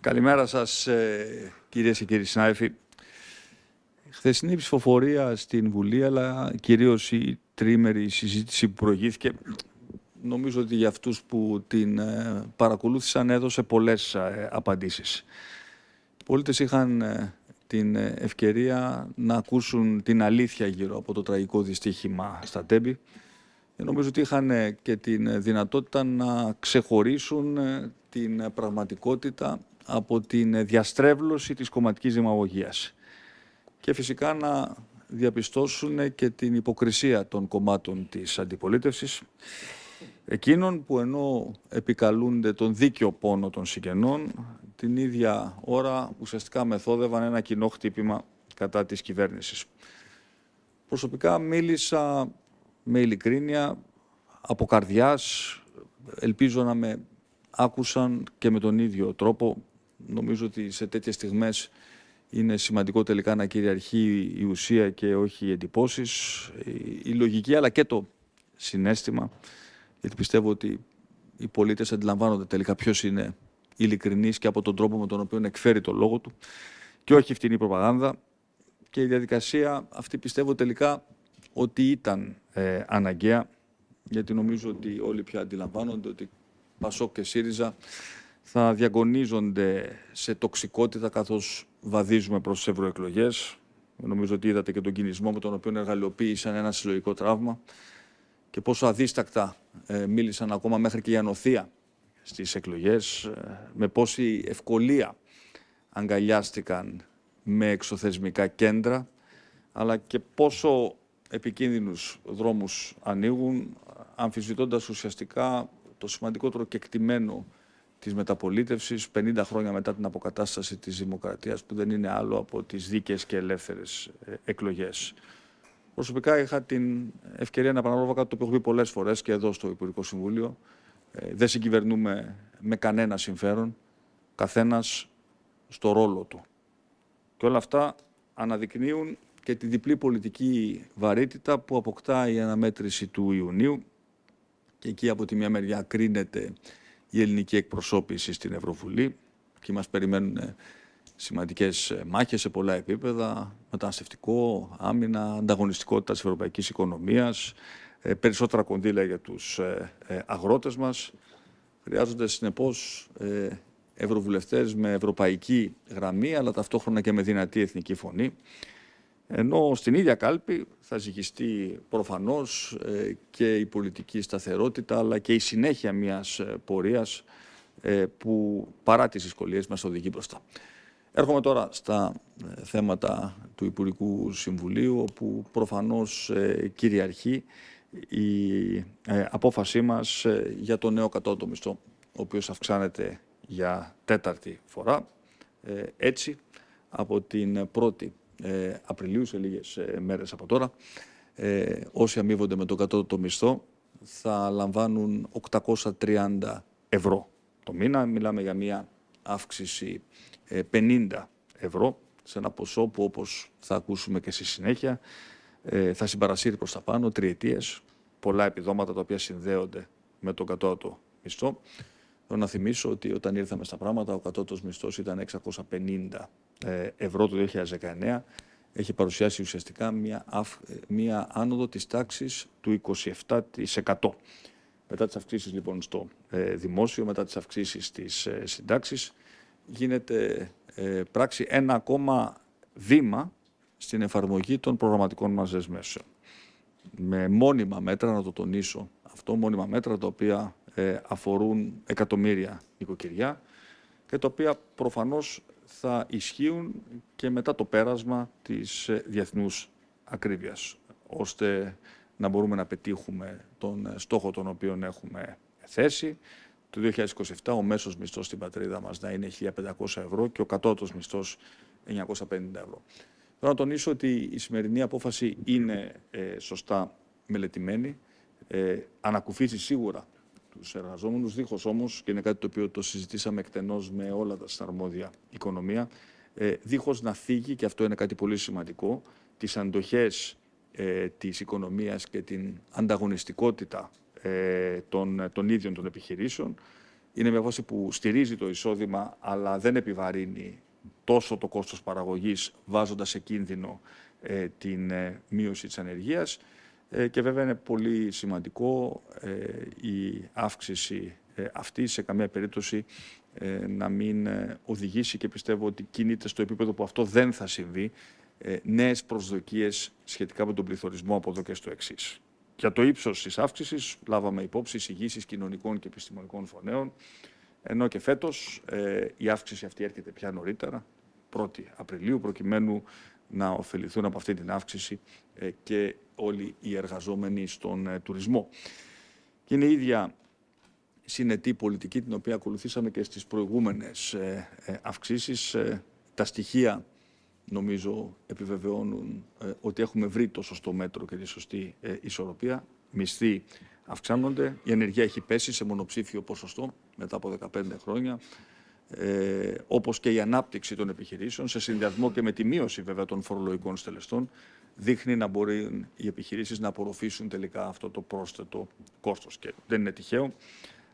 Καλημέρα σας ε, κυρίες και κύριοι συνάδελφοι. Χθεσινή ψηφοφορία στην Βουλή, αλλά κυρίως η τρίμερη συζήτηση που προηγήθηκε, νομίζω ότι για αυτούς που την ε, παρακολούθησαν έδωσε πολλές ε, απαντήσεις. Οι πολίτες είχαν την ευκαιρία να ακούσουν την αλήθεια γύρω από το τραγικό δυστύχημα στα Τέμπη και νομίζω ότι είχαν και την δυνατότητα να ξεχωρίσουν την πραγματικότητα από την διαστρέβλωση της κομματικής δημαγωγίας. Και φυσικά να διαπιστώσουν και την υποκρισία των κομμάτων της αντιπολίτευσης, εκείνων που ενώ επικαλούνται τον δίκαιο πόνο των συγγενών, την ίδια ώρα ουσιαστικά μεθόδευαν ένα κοινό χτύπημα κατά της κυβέρνησης. Προσωπικά μίλησα με ειλικρίνεια, από καρδιάς, ελπίζω να με άκουσαν και με τον ίδιο τρόπο Νομίζω ότι σε τέτοιες στιγμές είναι σημαντικό τελικά να κυριαρχεί η ουσία και όχι οι εντυπώσεις, η λογική αλλά και το συνέστημα, γιατί πιστεύω ότι οι πολίτες αντιλαμβάνονται τελικά ποιος είναι ειλικρινής και από τον τρόπο με τον οποίο εκφέρει το λόγο του. Και όχι φτηνή προπαγάνδα. Και η διαδικασία αυτή πιστεύω τελικά ότι ήταν ε, αναγκαία γιατί νομίζω ότι όλοι πια αντιλαμβάνονται ότι Πασόκ και ΣΥΡΙΖΑ θα διαγωνίζονται σε τοξικότητα καθώς βαδίζουμε προς τις ευρωεκλογές. Νομίζω ότι είδατε και τον κινησμό με τον οποίο εργαλειοποίησαν ένα συλλογικό τραύμα και πόσο αδίστακτα ε, μίλησαν ακόμα μέχρι και για νοθεία στις εκλογές, ε, με πόση ευκολία αγκαλιάστηκαν με εξωθεσμικά κέντρα, αλλά και πόσο επικίνδυνους δρόμους ανοίγουν, αμφισβητώντας ουσιαστικά το σημαντικότερο κεκτημένο της μεταπολίτευσης 50 χρόνια μετά την αποκατάσταση της δημοκρατίας που δεν είναι άλλο από τις δίκαιες και ελεύθερες ε, εκλογές. Προσωπικά είχα την ευκαιρία να επαναλάβω κάτι το οποίο έχω πει πολλές φορές και εδώ στο Υπουργικό Συμβούλιο. Ε, δεν συγκυβερνούμε με κανένα συμφέρον, καθένας στο ρόλο του. Και όλα αυτά αναδεικνύουν και τη διπλή πολιτική βαρύτητα που αποκτά η αναμέτρηση του Ιουνίου και εκεί από τη μια μεριά κρίνεται η ελληνική εκπροσώπηση στην Ευρωβουλή και μας περιμένουν ε, σημαντικές ε, μάχες σε πολλά επίπεδα, μεταναστευτικό, άμυνα, ανταγωνιστικότητα της ευρωπαϊκής οικονομίας, ε, περισσότερα κονδύλια για τους αγρότες μας. Χρειάζονται συνεπώς ευρωβουλευτές με ευρωπαϊκή γραμμή, αλλά ταυτόχρονα και με δυνατή εθνική φωνή. Ενώ στην ίδια κάλπη θα ζυγιστεί προφανώς ε, και η πολιτική σταθερότητα αλλά και η συνέχεια μιας ε, πορείας ε, που παρά τις δυσκολίες μας οδηγεί μπροστά. Έρχομαι τώρα στα θέματα του Υπουργικού Συμβουλίου όπου προφανώς κυριαρχεί η απόφασή μας για το νέο κατώτο μισθό ο οποίος αυξάνεται για τέταρτη φορά. Έτσι, από την πρώτη ε, Απριλίου, σε λίγες ε, μέρες από τώρα, ε, όσοι αμείβονται με τον κατώτατο μισθό θα λαμβάνουν 830 ευρώ το μήνα. Μιλάμε για μια αύξηση 50 ευρώ σε ένα ποσό που όπως θα ακούσουμε και στη συνέχεια θα συμπαρασύρει προς τα πάνω τριετίες, πολλά επιδόματα τα οποία συνδέονται με τον κατώτατο μισθό. Θέλω να θυμίσω ότι όταν ήρθαμε στα πράγματα ο κατώτατος μισθός ήταν 650 ε, ευρώ το 2019 έχει παρουσιάσει ουσιαστικά μια, μια άνοδο της τάξης του 27%. Μετά τις αυξήσεις λοιπόν στο ε, δημόσιο, μετά τις αυξήσεις στις ε, συντάξεις, γίνεται ε, πράξη ένα ακόμα βήμα στην εφαρμογή των προγραμματικών μας δεσμεύσεων. Με μόνιμα μέτρα, να το τονίσω αυτό, μόνιμα μέτρα τα οποία αφορούν εκατομμύρια οικοκυριά και τα οποία προφανώς θα ισχύουν και μετά το πέρασμα της ε, διεθνούς ακρίβειας, ώστε να μπορούμε να πετύχουμε τον ε, στόχο τον οποίο έχουμε θέσει. Το 2027 ο μέσος μισθός στην πατρίδα μας να είναι 1.500 ευρώ και ο κατώτος μισθός 950 ευρώ. Θέλω να τονίσω ότι η σημερινή απόφαση είναι ε, σωστά μελετημένη, ε, ανακουφίσει σίγουρα τους εργαζόμενους, δίχως όμως, και είναι κάτι το οποίο το συζητήσαμε εκτενώς με όλα τα αρμόδια οικονομία, ε, δίχως να φύγει, και αυτό είναι κάτι πολύ σημαντικό, τις αντοχές ε, της οικονομίας και την ανταγωνιστικότητα ε, των, των ίδιων των επιχειρήσεων, είναι μια βάση που στηρίζει το εισόδημα, αλλά δεν επιβαρύνει τόσο το κόστος παραγωγής, βάζοντας σε κίνδυνο ε, την ε, μείωση της ανεργίας. Ε, και βέβαια είναι πολύ σημαντικό η αύξηση αυτή σε καμία περίπτωση να μην οδηγήσει και πιστεύω ότι κινείται στο επίπεδο που αυτό δεν θα συμβεί νέες προσδοκίες σχετικά με τον πληθωρισμό από εδώ και στο εξής. Για το ύψος της αύξησης λάβαμε υπόψη εισηγήσεις κοινωνικών και επιστημονικών φωνέων, ενώ και φέτος η αύξηση αυτή έρχεται πια νωρίτερα, 1η Απριλίου, προκειμένου να ωφεληθούν από αυτή την αύξηση ε, και όλοι οι εργαζόμενοι στον ε, τουρισμό. Και είναι η ίδια συνετή πολιτική την οποία ακολουθήσαμε και στις προηγούμενες ε, αυξήσεις. Τα στοιχεία νομίζω επιβεβαιώνουν ότι έχουμε βρει το σωστό μέτρο και τη σωστή ισορροπία. Μισθοί αυξάνονται, η ενεργεία έχει πέσει σε μονοψήφιο ποσοστό μετά από 15 χρόνια ε, όπως και η ανάπτυξη των επιχειρήσεων, σε συνδυασμό και με τη μείωση βέβαια των φορολογικών στελεστών, δείχνει να μπορεί οι επιχειρήσεις να απορροφήσουν τελικά αυτό το πρόσθετο κόστος. Και δεν είναι τυχαίο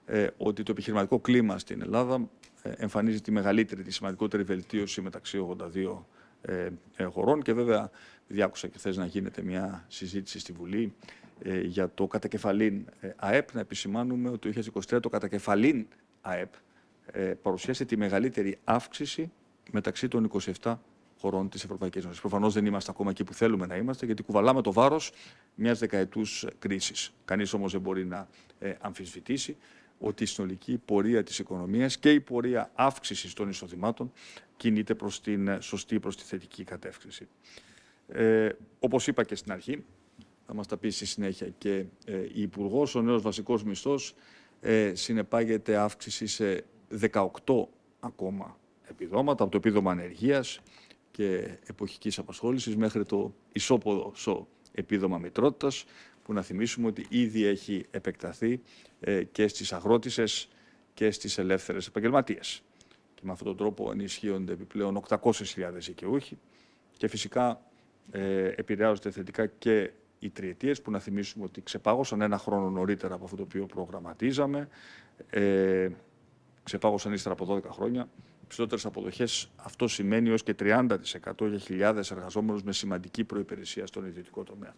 ε, ότι το επιχειρηματικό κλίμα στην Ελλάδα ε, εμφανίζει τη μεγαλύτερη, τη σημαντικότερη βελτίωση μεταξύ 82 ε, ε, χωρών και βέβαια διάκουσα και θες να γίνεται μια συζήτηση στη Βουλή ε, για το κατακεφαλήν ΑΕΠ. Να επισημάνουμε ότι το 2023 το κατακεφαλήν ΑΕΠ ε, παρουσίασε τη μεγαλύτερη αύξηση μεταξύ των 27 χωρών της Ευρωπαϊκής Ένωσης. Προφανώς δεν είμαστε ακόμα εκεί που θέλουμε να είμαστε, γιατί κουβαλάμε το βάρος μιας δεκαετούς κρίσης. Κανείς όμως δεν μπορεί να ε, αμφισβητήσει ότι η συνολική πορεία της οικονομίας και η πορεία αύξησης των εισοδημάτων κινείται προς την ε, σωστή, προς τη θετική κατεύθυνση. Ε, όπως είπα και στην αρχή, θα μας τα πει στη συνέχεια και ε, η Υπουργός, ο νέος βασικός μισθός ε, συνεπάγεται αύξηση σε 18 ακόμα επιδόματα, από το επίδομα ανεργίας και εποχικής απασχόλησης μέχρι το ισόποδο επίδομα μητρότητας, που να θυμίσουμε ότι ήδη έχει επεκταθεί ε, και στις αγρότησες και στις ελεύθερες επαγγελματίες. Και με αυτόν τον τρόπο ενισχύονται επιπλέον 800.000 δικαιούχοι και φυσικά ε, επηρεάζονται θετικά και οι τριετίες που να θυμίσουμε ότι ξεπάγωσαν ένα χρόνο νωρίτερα από αυτό το οποίο προγραμματίζαμε. Ε, ξεπάγωσαν ύστερα από 12 χρόνια. Ψηλότερε αποδοχές, αυτό σημαίνει έως και 30% για χιλιάδες εργαζόμενους με σημαντική προπηρεσία στον ιδιωτικό τομέα.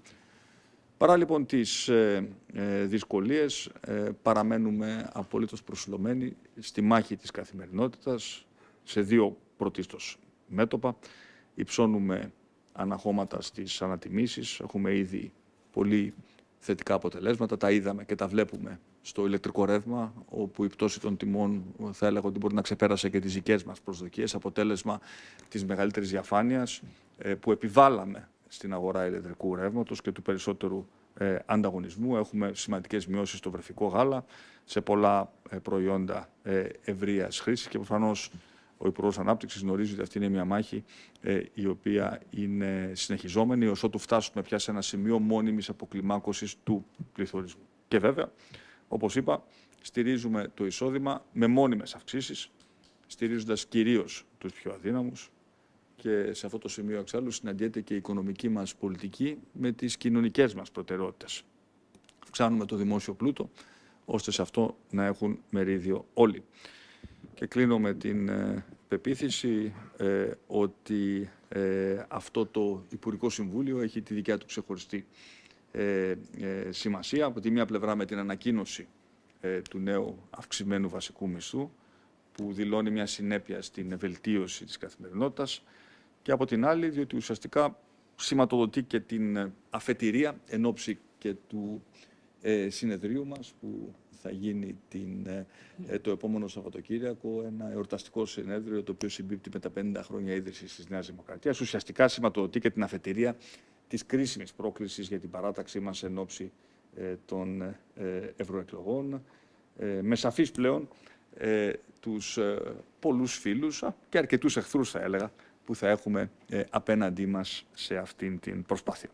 Παρά λοιπόν τις ε, ε, δυσκολίες, ε, παραμένουμε απολύτως προσιλωμένοι στη μάχη της καθημερινότητας σε δύο πρωτίστως μέτωπα. Υψώνουμε αναχώματα στις ανατιμήσεις. Έχουμε ήδη πολύ θετικά αποτελέσματα. Τα είδαμε και τα βλέπουμε στο ηλεκτρικό ρεύμα, όπου η πτώση των τιμών θα έλεγα ότι μπορεί να ξεπέρασε και τις δικές μας προσδοκίες, αποτέλεσμα της μεγαλύτερης διαφάνειας ε, που επιβάλαμε στην αγορά ηλεκτρικού ρεύματος και του περισσότερου ε, ανταγωνισμού. Έχουμε σημαντικές μειώσεις στο βρεφικό γάλα, σε πολλά ε, προϊόντα ευρείας χρήσης και προφανώς ο Υπουργός Ανάπτυξης γνωρίζει ότι αυτή είναι μια μάχη η οποία είναι συνεχιζόμενη, ω ότου φτάσουμε πια σε ένα σημείο μόνιμης αποκλιμάκωσης του πληθωρισμού. Και βέβαια, όπως είπα, στηρίζουμε το εισόδημα με μόνιμες αυξήσεις, στηρίζοντας κυρίως τους πιο αδύναμους και σε αυτό το σημείο εξάλλου συναντιέται και η οικονομική μας πολιτική με τις κοινωνικές μας προτεραιότητες. Αυξάνουμε το δημόσιο πλούτο, ώστε σε αυτό να έχουν μερίδιο όλοι. Και κλείνω με την ε, πεποίθηση ε, ότι ε, αυτό το Υπουργικό Συμβούλιο έχει τη δικιά του ξεχωριστή ε, ε, σημασία. Από τη μία πλευρά με την ανακοίνωση ε, του νέου αυξημένου βασικού μισθού που δηλώνει μια συνέπεια στην βελτίωση της καθημερινότητας και από την άλλη διότι ουσιαστικά σηματοδοτεί και την αφετηρία εν ώψη και του συνεδρίου μας που θα γίνει την, το επόμενο Σαββατοκύριακο ένα εορταστικό συνέδριο το οποίο συμπίπτει με τα 50 χρόνια ίδρυσης της Νέας Δημοκρατίας. Ουσιαστικά σηματοδοτεί και την αφετηρία της κρίσιμης πρόκλησης για την παράταξή μας εν ώψη ε, των ε, ευρωεκλογών, ε, με σαφείς πλέον τους πολλούς φίλους και αρκετούς εχθρούς θα έλεγα που θα έχουμε απέναντί μας σε αυτήν την προσπάθεια.